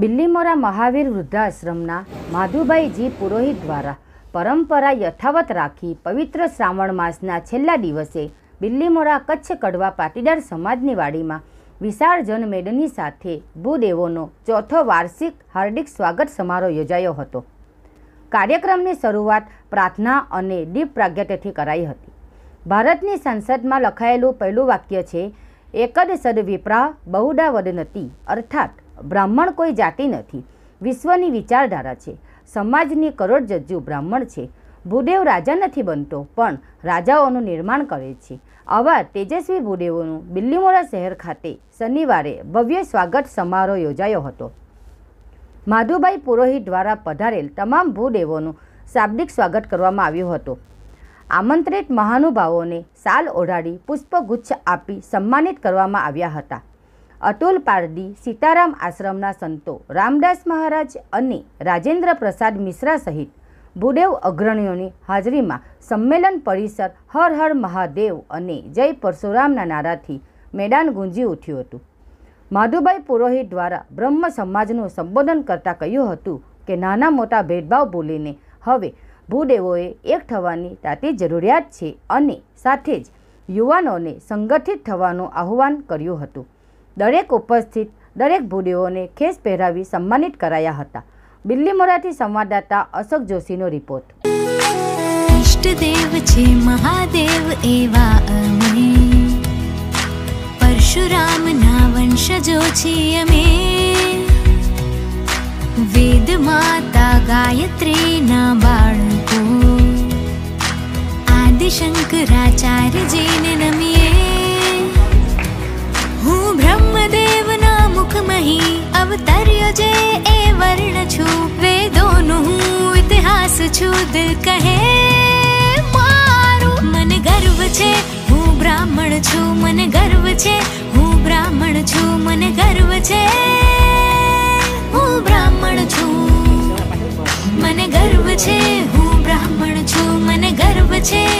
બિલ્લીમોરા મહાવીર વૃદ્ધાશ્રમના માધુભાઈજી પુરોહિત દ્વારા પરંપરા યથાવત રાખી પવિત્ર શ્રાવણ માસના છેલ્લા દિવસે બિલ્લીમોરા કચ્છ કડવા પાટીદાર સમાજની વાડીમાં વિશાળ જનમેદની સાથે ભૂદેવોનો ચોથો વાર્ષિક હાર્દિક સ્વાગત સમારોહ યોજાયો હતો. કાર્યક્રમની શરૂઆત પ્રાર્થના અને દીપ પ્રાગ્યત્યથી કરાઈ હતી. ભારતની સંસદમાં લખાયેલું પહેલું વાક્ય છે, એકદ સદવિપ્રા બહુડા વદનતી અર્થાત બ્રાહ્મણ કોઈ જાતિ નથી. વિશ્વની વિચારધારા છે. સમાજની કરોડજજ્જુ બ્રાહ્મણ છે. ભૂદેવ રાજા નથી બનતો, પણ રાજાઓનું નિર્માણ કરે છે. આવા તેજસ્વી ભૂદેવોનું બિલ્લીમોરા શહેર ખાતે શનિવારે ભવ્ય સ્વાગત સમારોહ યોજાયો હતો. માધુભાઈ પુરોહિત દ્વારા પધારેલ તમામ ભૂદેવોનું શાબ્દિક સ્વાગત કરવામાં આવ્યું હતું. આમંત્રિત મહાનુભાવોને સાલ ઓઢાડી પુષ્પગુચ્છ આપી સન્માનિત કરવામાં આવ્યા હતા. અતુલ પારડી, સીતારામ આશ્રમના સંતો, રામદાસ મહારાજ અને રાજેન્દ્ર પ્રસાદ મિશ્રા સહિત ભૂદેવ અગ્રણીઓની હાજરીમાં સંમેલન પરિસર હર હર મહાદેવ અને જય પરશુરામના નારાથી મેદાન ગુંજી ઉઠ્યું હતું. માધુભાઈ પુરોહિત દ્વારા બ્રહ્મ સમાજનું સંબોધન કરતાં કહ્યું હતું કે, નાના મોટા ભેદભાવ ભૂલીને હવે ભૂદેવોએ એક થવાની તાતી જરૂરિયાત છે અને સાથે જ યુવાનોને સંગઠિત થવાનું આહ્વાન કર્યું હતું. દરેક ઉપસ્થિત, દરેક ભૂદેવોને ખેસ પહેરાવી સન્માનિત કરાયા હતા. બિલ્લીમોરાથી સંવાદદાતા અશોક જોશીનો રિપોર્ટ. ઇષ્ટદેવ છે મહાદેવ એવા અમે. પરશુરામના વંશજો છીએ અમે. વેદ માતા ગાયત્રીના બાળકો. આદિશંકરાચાર્યજીને નમીએ દિલ કહે મારું મને ગર્વ છે હું બ્રાહ્મણ છું મને ગર્વ છે હું બ્રાહ્મણ છું મને ગર્વ છે હું બ્રાહ્મણ છું મને ગર્વ છે હું બ્રાહ્મણ છું મને ગર્વ છે